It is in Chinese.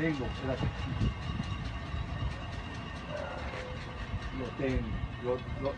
这些勇士的小细节。有电影，有有。